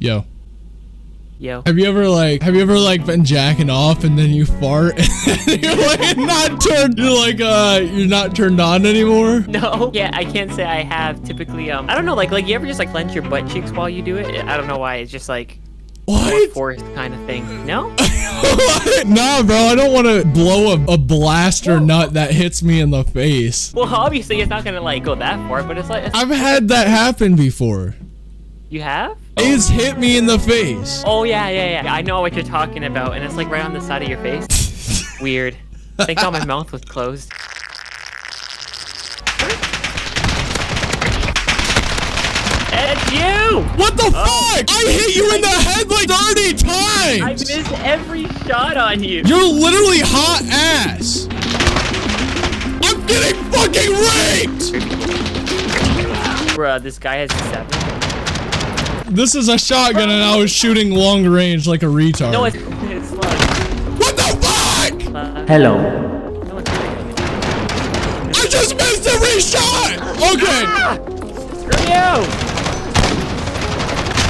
Yo. Yo. Have you ever like have you ever like been jacking off and then you fart and you're like not turned you're like uh you're not turned on anymore? No. Yeah, I can't say I have. Typically, um, I don't know. Like, like you ever just like clench your butt cheeks while you do it? I don't know why. It's just like What? forced kind of thing. No. nah, bro, I don't want to blow a, a blaster nut that hits me in the face. Well, obviously it's not gonna like go that far, but it's like it's, I've had that happen before. You have. It's hit me in the face. Oh yeah, yeah, yeah. I know what you're talking about, and it's like right on the side of your face. Weird. Thank God my mouth was closed. It's you! What the oh. fuck? I hit you in the head like 30 times! I missed every shot on you. You're literally hot ass. I'm getting fucking raped. Bruh, this guy has seven. This is a shotgun and I was shooting long range like a retard. No, it's it's like, what the fuck? uh, Hello. no, it's not. I just missed every shot. Okay. Screw you!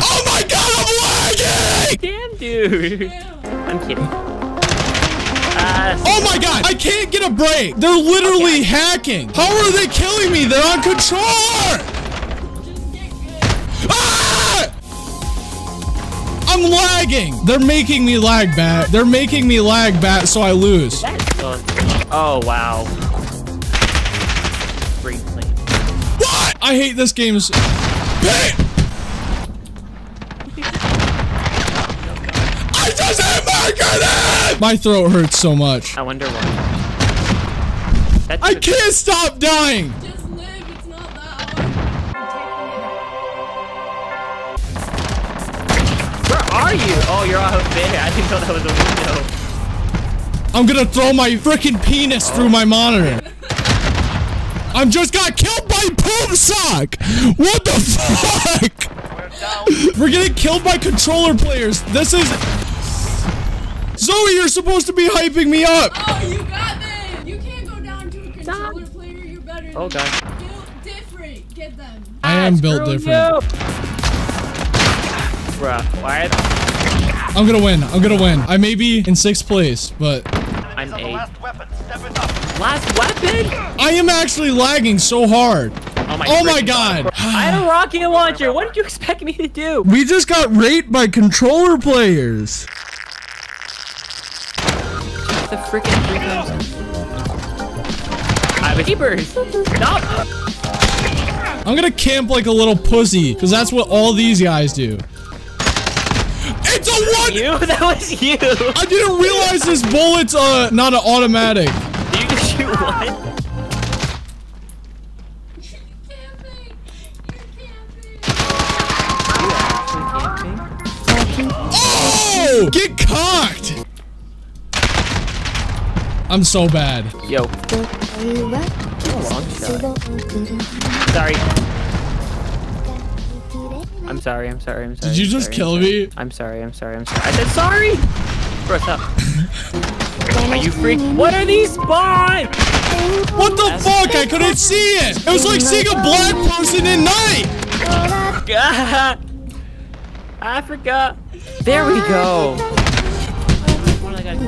Oh my god, I'm lagging. Damn, dude. I'm kidding. Uh, Oh my god, I can't get a break. They're literally hacking. How are they killing me? They're on controller. I'm lagging. They're making me lag bat. They're making me lag bat so I lose. that is so. Oh wow. Great. What? I hate this game's. Bam! I just hit marker! My throat hurts so much. I wonder why. That's I can't stop dying. Are you? Oh, you're out there. I didn't know that was a window. I'm gonna throw my freaking penis through my monitor. I'm just got killed by poop sock. What the fuck? We're getting killed by controller players. This is Zoe. You're supposed to be hyping me up. Oh, you got this! You can't go down to a controller player, you're better Oh than god. Built different. Get them. I am built different. you. Bruh, why? I'm gonna win. I'm gonna win. I may be in sixth place, but I'm eight. Last weapon? I am actually lagging so hard. Oh my. Oh my freaking god. I had a rocket launcher. What did you expect me to do? We just got raped by controller players. The freaking three times. I have keepers. Stop. I'm gonna camp like a little pussy, because that's what all these guys do. It's a one! You? That was you. I didn't realize this bullet's uh not an automatic. Did you just shoot one? Camping! You're camping! Oh! Get cocked! I'm so bad. Yo. Long shot. Sorry. I'm sorry. I'm sorry. I'm sorry. Did you I'm just sorry, kill I'm me? I'm sorry. I'm sorry. I'm sorry. I said sorry. What's up? Are you freak? What are these spawns? What the fuck? I couldn't see it! It was like seeing a black person at night! Africa. There we go. What do I gotta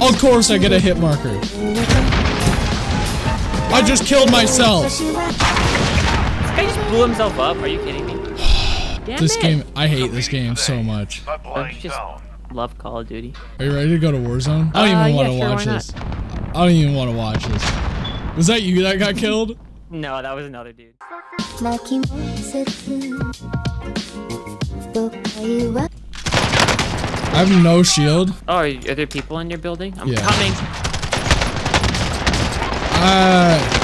do? Of course I get a hit marker. I just killed myself guy just blew himself up. Are you kidding me? this it. game, I hate this game so much. I just love Call of Duty. Are you ready to go to Warzone? I don't uh, even want to yeah, watch sure, this. I don't even want to watch this. Was that you that got killed? no, that was another dude. I have no shield. Oh, are, are there people in your building? I'm yeah. coming. Uh,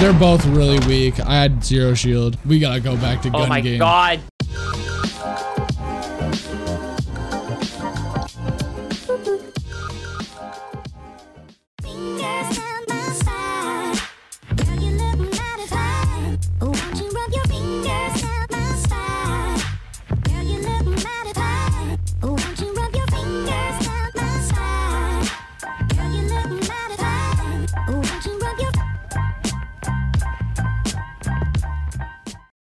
they're both really weak. I had zero shield. We gotta go back to oh gun game. Oh my game. god.